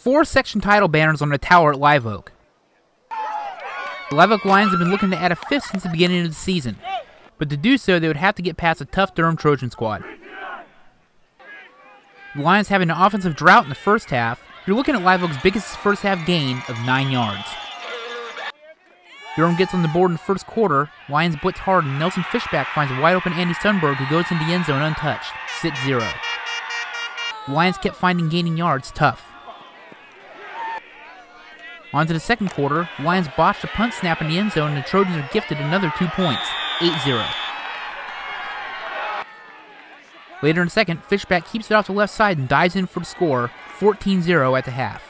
Four section title banners on the tower at Live Oak. The Live Oak Lions have been looking to add a fifth since the beginning of the season, but to do so, they would have to get past a tough Durham Trojan squad. The Lions having an offensive drought in the first half, you're looking at Live Oak's biggest first half gain of 9 yards. Durham gets on the board in the first quarter, Lions blitz hard, and Nelson Fishback finds a wide open Andy Sundberg who goes into the end zone untouched, 6 0. The Lions kept finding gaining yards tough. On to the second quarter, Lions botched a punt snap in the end zone and the Trojans are gifted another two points, 8-0. Later in the second, Fishback keeps it off the left side and dives in for the score, 14-0 at the half.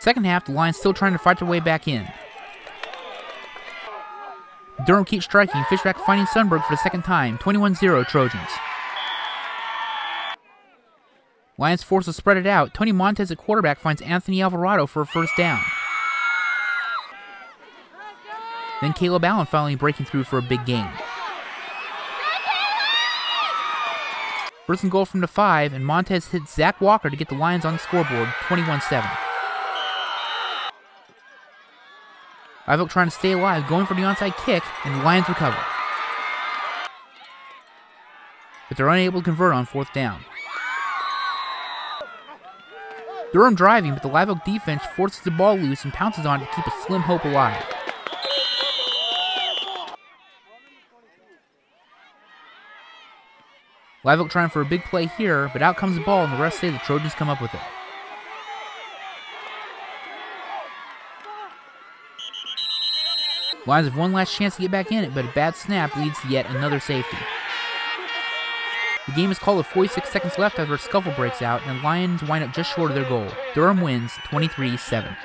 Second half, the Lions still trying to fight their way back in. Durham keeps striking, Fishback finding Sundberg for the second time, 21-0 Trojans. Lions force to spread it out. Tony Montez at quarterback finds Anthony Alvarado for a first down. Then Caleb Allen finally breaking through for a big gain. First and goal from the five, and Montez hits Zach Walker to get the Lions on the scoreboard, 21 7. Live Oak trying to stay alive, going for the onside kick, and the Lions recover. But they're unable to convert on fourth down. Durham driving, but the Live Oak defense forces the ball loose and pounces on it to keep a slim hope alive. Live Oak trying for a big play here, but out comes the ball and the rest say the Trojans come up with it. Lions have one last chance to get back in it, but a bad snap leads to yet another safety. The game is called with 46 seconds left after a scuffle breaks out, and the Lions wind up just short of their goal. Durham wins 23 7.